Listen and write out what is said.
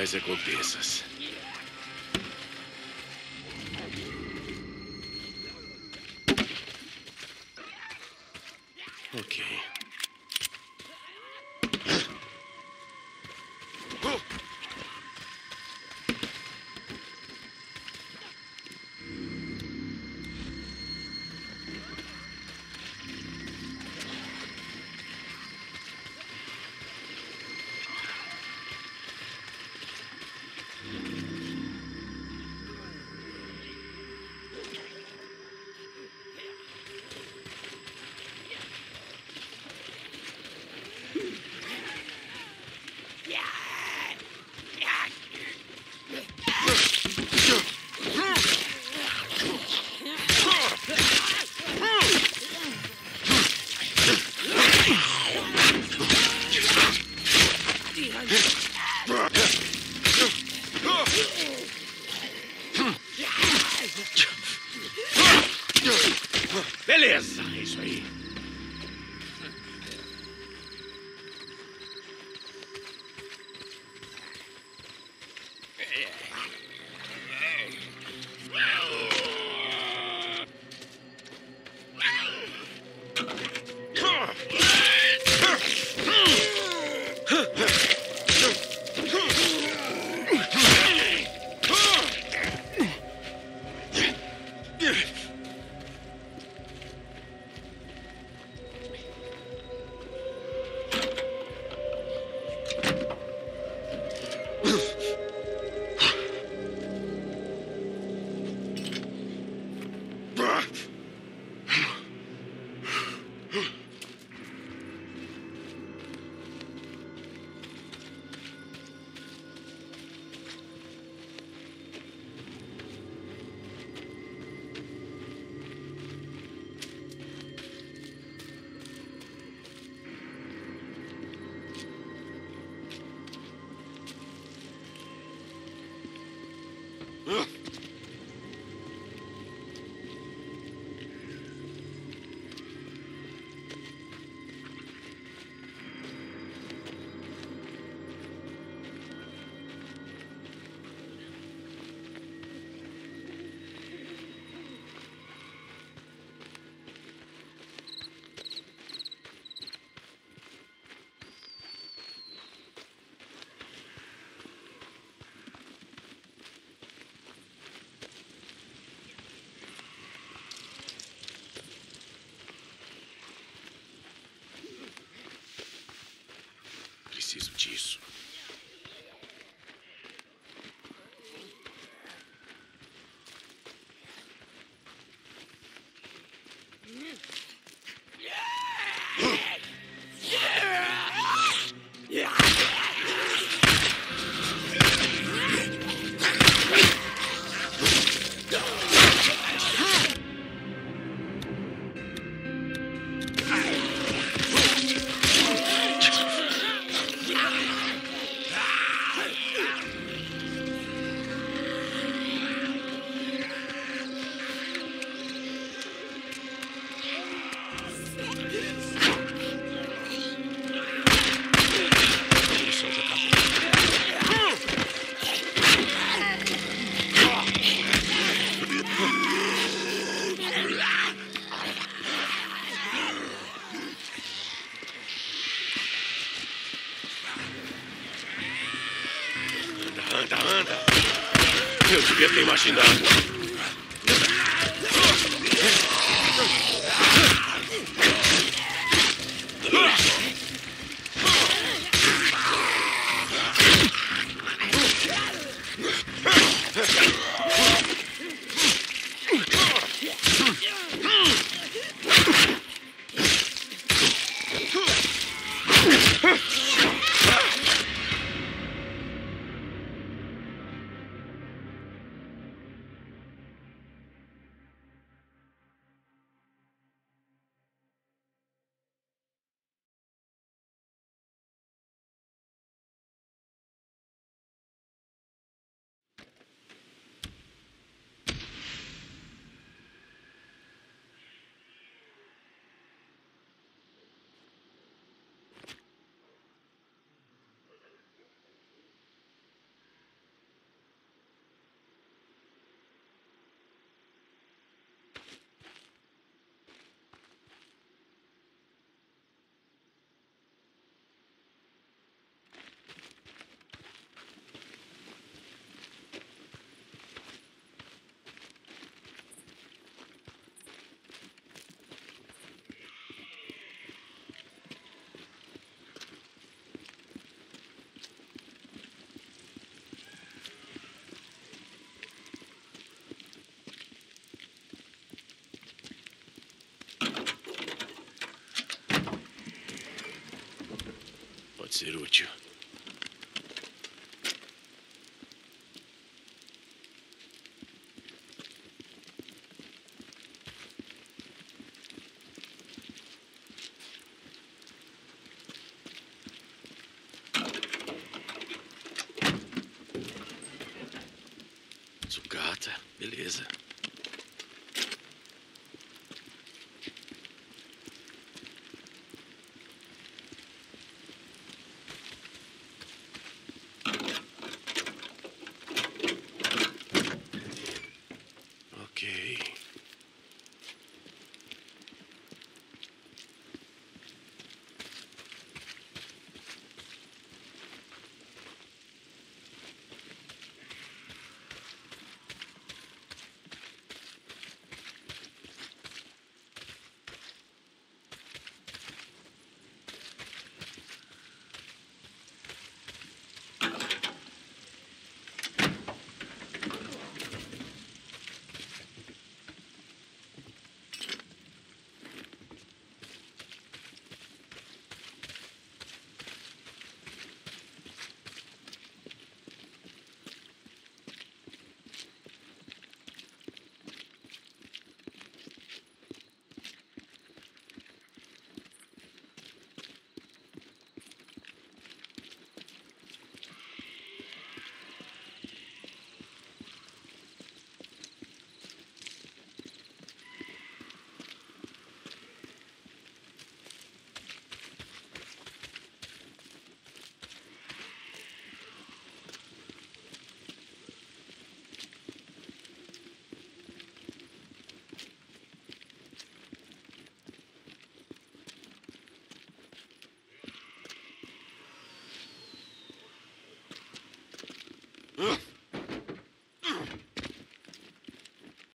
Mais recompensas. Eu ser útil. Sucata, beleza.